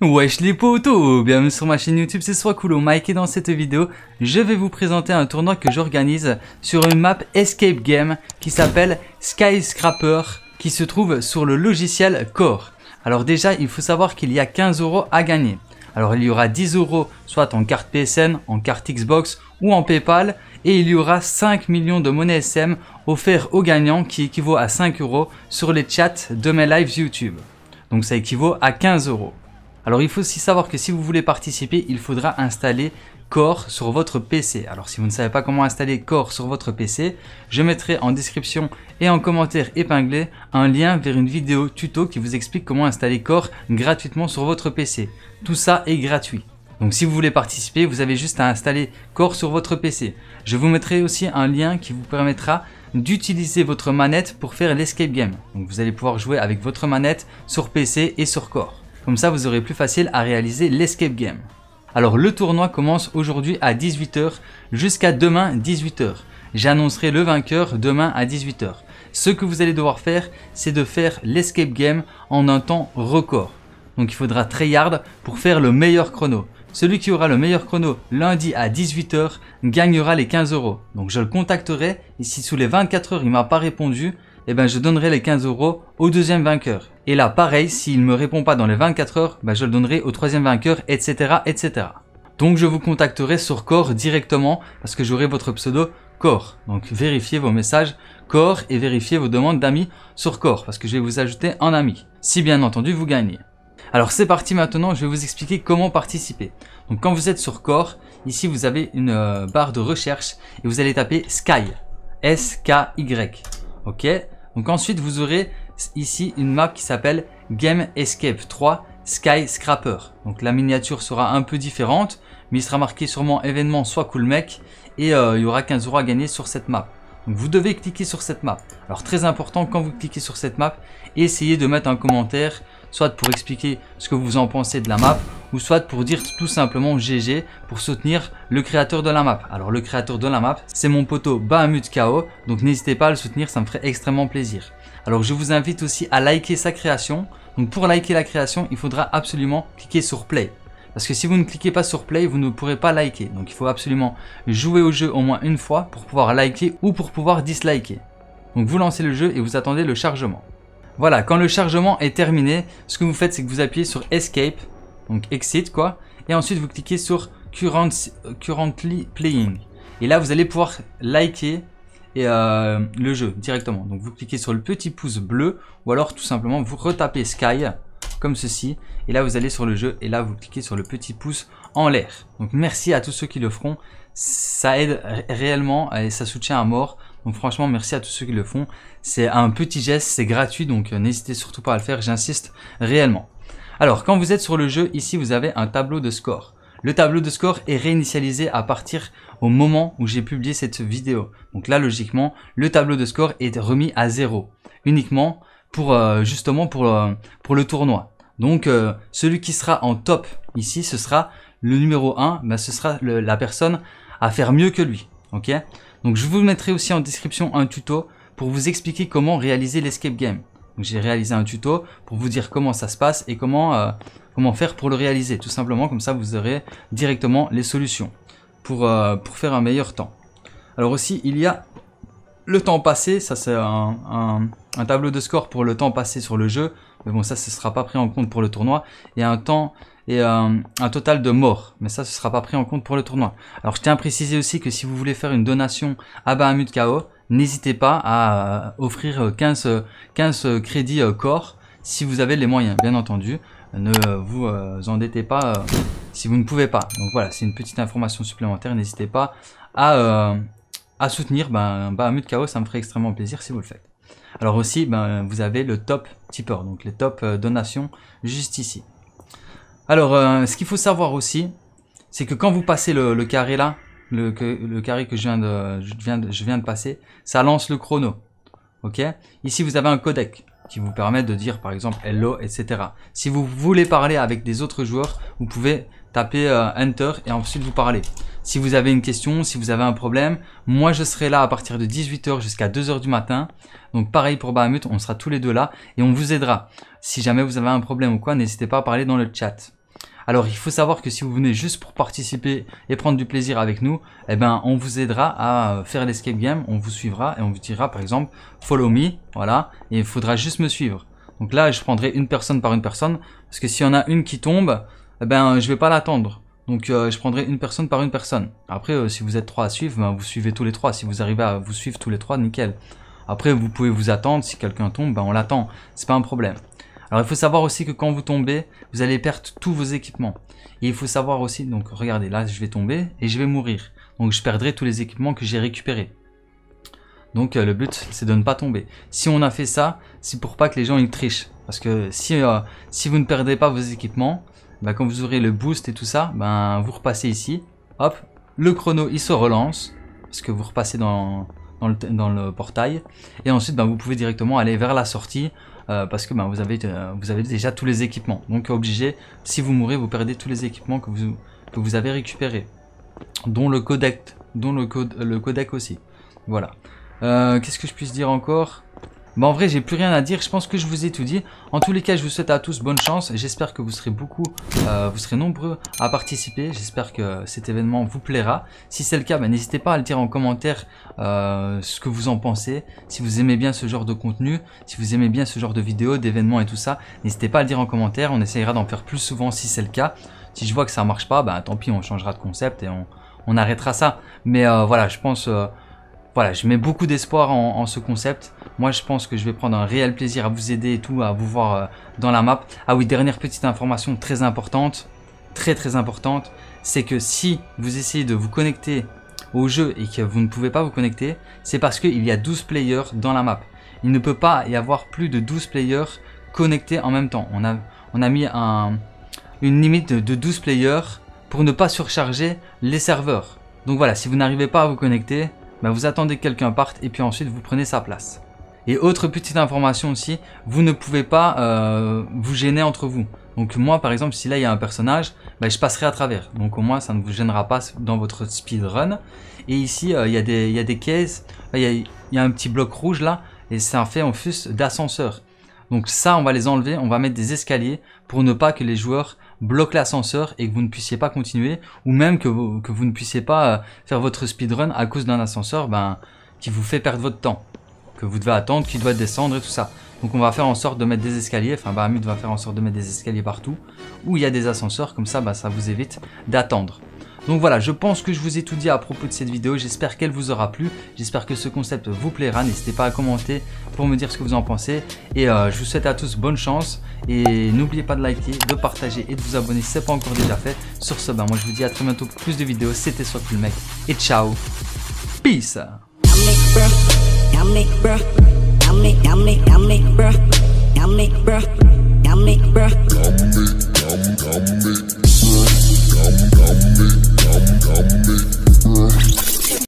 Wesh les potos, bienvenue sur ma chaîne YouTube, c'est Swakulo Mike et dans cette vidéo, je vais vous présenter un tournoi que j'organise sur une map Escape Game qui s'appelle Skyscraper qui se trouve sur le logiciel Core. Alors déjà, il faut savoir qu'il y a 15 euros à gagner. Alors il y aura 10 euros soit en carte PSN, en carte Xbox ou en Paypal et il y aura 5 millions de monnaie SM offerts aux gagnants qui équivaut à 5 euros sur les chats de mes lives YouTube. Donc ça équivaut à 15 euros. Alors il faut aussi savoir que si vous voulez participer, il faudra installer Core sur votre PC. Alors si vous ne savez pas comment installer Core sur votre PC, je mettrai en description et en commentaire épinglé un lien vers une vidéo tuto qui vous explique comment installer Core gratuitement sur votre PC. Tout ça est gratuit. Donc si vous voulez participer, vous avez juste à installer Core sur votre PC. Je vous mettrai aussi un lien qui vous permettra d'utiliser votre manette pour faire l'escape game. Donc vous allez pouvoir jouer avec votre manette sur PC et sur Core. Comme ça, vous aurez plus facile à réaliser l'escape game. Alors le tournoi commence aujourd'hui à 18h jusqu'à demain 18h. J'annoncerai le vainqueur demain à 18h. Ce que vous allez devoir faire, c'est de faire l'escape game en un temps record. Donc il faudra tryhard pour faire le meilleur chrono. Celui qui aura le meilleur chrono lundi à 18h gagnera les 15 euros. Donc je le contacterai et si sous les 24 heures il m'a pas répondu, eh ben je donnerai les 15 euros au deuxième vainqueur. Et là, pareil, s'il ne me répond pas dans les 24 heures, ben je le donnerai au troisième vainqueur, etc., etc. Donc je vous contacterai sur Core directement parce que j'aurai votre pseudo Core. Donc vérifiez vos messages Core et vérifiez vos demandes d'amis sur Core parce que je vais vous ajouter en ami. Si bien entendu vous gagnez. Alors c'est parti maintenant, je vais vous expliquer comment participer. Donc quand vous êtes sur Core, ici vous avez une euh, barre de recherche et vous allez taper Sky. S-K-Y. Ok donc ensuite, vous aurez ici une map qui s'appelle Game Escape 3 Sky Scrapper. Donc la miniature sera un peu différente, mais il sera marqué sûrement événement soit cool mec et euh, il y aura 15 euros à gagner sur cette map. Donc vous devez cliquer sur cette map. Alors très important, quand vous cliquez sur cette map, essayez de mettre un commentaire, soit pour expliquer ce que vous en pensez de la map, ou soit pour dire tout simplement GG pour soutenir le créateur de la map. Alors le créateur de la map, c'est mon poteau Bahamut KO, donc n'hésitez pas à le soutenir, ça me ferait extrêmement plaisir. Alors je vous invite aussi à liker sa création. Donc pour liker la création, il faudra absolument cliquer sur play. Parce que si vous ne cliquez pas sur play, vous ne pourrez pas liker. Donc il faut absolument jouer au jeu au moins une fois pour pouvoir liker ou pour pouvoir disliker. Donc vous lancez le jeu et vous attendez le chargement. Voilà, quand le chargement est terminé, ce que vous faites, c'est que vous appuyez sur Escape donc exit quoi, et ensuite vous cliquez sur currently playing. Et là vous allez pouvoir liker et, euh, le jeu directement. Donc vous cliquez sur le petit pouce bleu ou alors tout simplement vous retapez Sky comme ceci et là vous allez sur le jeu et là vous cliquez sur le petit pouce en l'air. Donc merci à tous ceux qui le feront, ça aide réellement et ça soutient à mort. Donc franchement merci à tous ceux qui le font. C'est un petit geste, c'est gratuit donc euh, n'hésitez surtout pas à le faire, j'insiste réellement. Alors, quand vous êtes sur le jeu, ici, vous avez un tableau de score. Le tableau de score est réinitialisé à partir au moment où j'ai publié cette vidéo. Donc là, logiquement, le tableau de score est remis à zéro. Uniquement pour, euh, justement, pour, euh, pour le tournoi. Donc, euh, celui qui sera en top ici, ce sera le numéro 1. Ben, ce sera la personne à faire mieux que lui. Ok? Donc, je vous mettrai aussi en description un tuto pour vous expliquer comment réaliser l'escape game j'ai réalisé un tuto pour vous dire comment ça se passe et comment, euh, comment faire pour le réaliser. Tout simplement, comme ça vous aurez directement les solutions pour, euh, pour faire un meilleur temps. Alors aussi, il y a le temps passé, ça c'est un, tableau de score pour le temps passé sur le jeu, mais bon ça ce sera pas pris en compte pour le tournoi, et un temps et un, euh, un total de morts, mais ça ce sera pas pris en compte pour le tournoi. Alors je tiens à préciser aussi que si vous voulez faire une donation à Bahamut KO, n'hésitez pas à euh, offrir 15, 15 crédits euh, corps si vous avez les moyens, bien entendu. Ne vous euh, endettez pas si vous ne pouvez pas. Donc voilà, c'est une petite information supplémentaire. N'hésitez pas à, à soutenir ben, Bahamut KO, ça me ferait extrêmement plaisir si vous le faites. Alors aussi, ben, vous avez le top tipeur, donc les top donations juste ici. Alors, ce qu'il faut savoir aussi, c'est que quand vous passez le carré là, le, le carré que je viens, de, je, viens de, je viens de passer, ça lance le chrono. Ok? Ici, vous avez un codec qui vous permet de dire par exemple hello, etc. Si vous voulez parler avec des autres joueurs, vous pouvez taper euh, enter et ensuite vous parler. Si vous avez une question, si vous avez un problème, moi je serai là à partir de 18h jusqu'à 2h du matin. Donc pareil pour Bahamut, on sera tous les deux là et on vous aidera. Si jamais vous avez un problème ou quoi, n'hésitez pas à parler dans le chat. Alors il faut savoir que si vous venez juste pour participer et prendre du plaisir avec nous, eh ben on vous aidera à faire l'escape game, on vous suivra et on vous dira par exemple follow me, voilà, et il faudra juste me suivre. Donc là je prendrai une personne par une personne, parce que s'il y en a une qui tombe, eh ben je vais pas l'attendre. Donc euh, je prendrai une personne par une personne. Après euh, si vous êtes trois à suivre, ben, vous suivez tous les trois. Si vous arrivez à vous suivre tous les trois, nickel. Après vous pouvez vous attendre, si quelqu'un tombe, ben on l'attend, c'est pas un problème. Alors il faut savoir aussi que quand vous tombez, vous allez perdre tous vos équipements. Et il faut savoir aussi, donc regardez, là je vais tomber et je vais mourir. Donc je perdrai tous les équipements que j'ai récupérés. Donc euh, le but c'est de ne pas tomber. Si on a fait ça, c'est pour pas que les gens ils trichent. Parce que si, euh, si vous ne perdez pas vos équipements, bah, quand vous aurez le boost et tout ça, ben vous repassez ici. Hop, le chrono il se relance. Parce que vous repassez dans, dans, le, portail. Et ensuite ben, vous pouvez directement aller vers la sortie euh, parce que ben, vous, avez, euh, vous avez déjà tous les équipements. Donc obligé, si vous mourrez, vous perdez tous les équipements que vous, avez récupérés. Dont le codec, dont le codec aussi. Voilà. Euh, Qu'est-ce que je puisse dire encore? Bon, en vrai, j'ai plus rien à dire. Je pense que je vous ai tout dit. En tous les cas, je vous souhaite à tous bonne chance. J'espère que vous serez beaucoup, euh, vous serez nombreux à participer. J'espère que cet événement vous plaira. Si c'est le cas, ben, n'hésitez pas à le dire en commentaire euh, ce que vous en pensez. Si vous aimez bien ce genre de contenu, si vous aimez bien ce genre de vidéos, d'événements et tout ça, n'hésitez pas à le dire en commentaire. On essayera d'en faire plus souvent si c'est le cas. Si je vois que ça marche pas, ben, tant pis, on changera de concept et on, arrêtera ça. Mais euh, voilà, je pense... Voilà, je mets beaucoup d'espoir en, ce concept. Moi, je pense que je vais prendre un réel plaisir à vous aider et tout, à vous voir euh, dans la map. Ah oui, dernière petite information très importante, très très importante, c'est que si vous essayez de vous connecter au jeu et que vous ne pouvez pas vous connecter, c'est parce qu'il y a 12 players dans la map. Il ne peut pas y avoir plus de 12 players connectés en même temps. On a, mis un, une limite de 12 players pour ne pas surcharger les serveurs. Donc voilà, si vous n'arrivez pas à vous connecter, bah, vous attendez que quelqu'un parte et puis ensuite vous prenez sa place. Et autre petite information aussi, vous ne pouvez pas euh, vous gêner entre vous. Donc moi par exemple, si là il y a un personnage, bah, je passerai à travers. Donc au moins ça ne vous gênera pas dans votre speedrun. Et ici euh, il, y a des, il y a des caisses, il y a, il y a un petit bloc rouge là, et c'est un fait en fus d'ascenseur. Donc ça on va les enlever, on va mettre des escaliers pour ne pas que les joueurs bloque l'ascenseur et que vous ne puissiez pas continuer, ou même que vous, que vous ne puissiez pas euh, faire votre speedrun à cause d'un ascenseur ben, qui vous fait perdre votre temps, que vous devez attendre, qui doit descendre et tout ça. Donc on va faire en sorte de mettre des escaliers, enfin Bahamut va faire en sorte de mettre des escaliers partout, où il y a des ascenseurs, comme ça ben, ça vous évite d'attendre. Donc voilà, je pense que je vous ai tout dit à propos de cette vidéo, j'espère qu'elle vous aura plu, j'espère que ce concept vous plaira, n'hésitez pas à commenter pour me dire ce que vous en pensez, et je vous souhaite à tous bonne chance, et n'oubliez pas de liker, de partager et de vous abonner si ce n'est pas encore déjà fait. Sur ce, ben moi je vous dis à très bientôt pour plus de vidéos, c'était Soit Cool Mec, et ciao, peace Come, come, me.